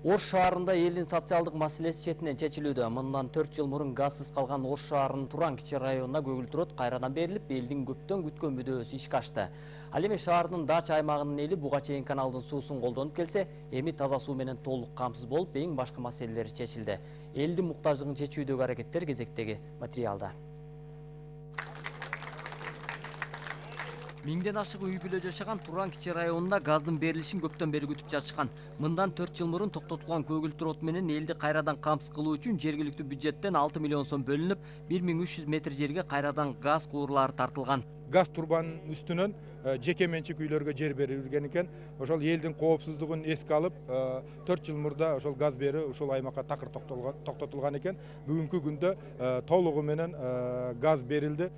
Ош шаарында элдин социалдык маселеси четинен чечилүүдө. Мындан 4 жыл мурун газсыз калган Ош шаарынын Туран кичи районуна көгүлтүр от кайрадан берилип, элдин көптөн күткөн мүдөөсү ишке ашты. Ал эми шаардын дача аймагынын эли буга чейин каналдын суусун колдонуп келсе, эми таза суу менен толук камсыз болуп, эң башкы маселелери чечилди. Элдин муктаждыгын чечүүдөгү аракеттер кезектеги материалда. Миңден ашык үй бүлө жашаган Туран кичи районунда газдын берилишин көптөн бери күтүп жатышкан. Мындан 4 жыл мурун токтотулган көгүлтүр от менен элди кайрадан камсыз кылуу үчүн жергиликтүү бюджеттен 6 миллион сом бөлүнүп, 1300 метр жерге кайрадан газ куурлары тартылган. газ турбанын үстүнөн жеке менчик үйлөргө жер берилген экен ошол элдин коопсуздугун эске алып төрт жыл мурда ошол газ берүү ушул аймакка такыр токтотулган экен бүгүнкү күндө толугу менен газ берилди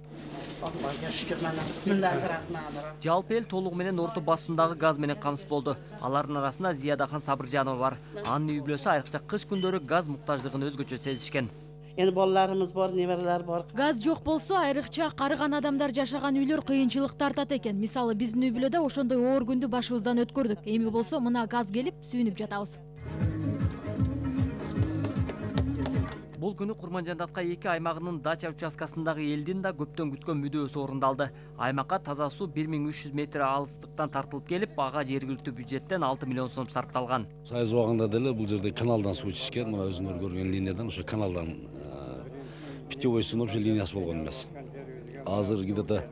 Allah'a şükür bana. Bismillahirrahmanirrahim. Жалпы эл толугу менен орто басымдагы газ менен камсыз болду. Алардын арасында Зиядахан Сабыржанова бар. Анын үй бүлөсү айрыкча кыш күндөрү газ муктаждыгын өзгөчө сезишкен. Yani bollarımız var, nevereler var. газ жок болсо айрыкча карыган адамдар жашаган үйлөр кыйынчылык тартат экен мисалы биздин үй бүлөдө ошондой оор күндү башыбыздан өткөрдүк эми болсо мына газ келип сүйүнүп жатабыз Бул күнү Курманжандатка эки аймагынын дача участкасындагы элдин да көптөн күткөн мүдөөсү орундалды. Аймакка таза суу 1300 метр алыстыктан тартылып келип, ага жергиликтүү бюджеттен 6 миллион сом сарпталган. сайыз убагында деле бул жерде каналдан суу ичишкен мына өзүңөр көргөн линиядан ошо каналдан питьевой суунун вообще линиясы болгон эмес азыр где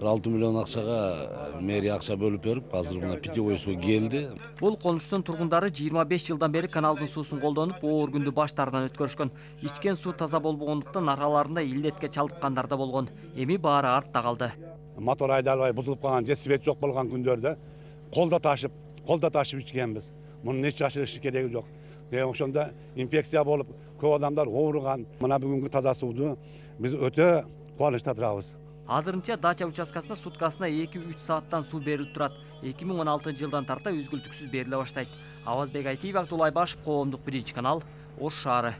бир алты миллион акчага мэрия акча бөлүп берип азыр мына питьевой суу келди Бул конуштун тургундары 25 жылдан бери каналдын суусун колдонуп, оор күндү баштарынан өткөрүшкөн. Ичкен суу таза болбогондуктан араларында илдетке чалдыккандар да болгон. Эми баары артта калды. мотор айдалбай бузулуп калган же свет жок болгон күндөрдө колдо ташып колдо ташып ичкенбиз мунун эч жашырыш кереги жок Э, ошондо инфекция болуп көп адамдар ооруган мына бүгүнкү таза сууну биз өтө кубанычта турабыз Азырынча дача участкасына суткасына 2-3 сааттан суу берилип турат. 2016 жылдан тарта үзгүлтүксүз бериле баштайт. Авазбек Айтиев, Акжол Айбашев, Коомдук биринчи канал, Ош шаары.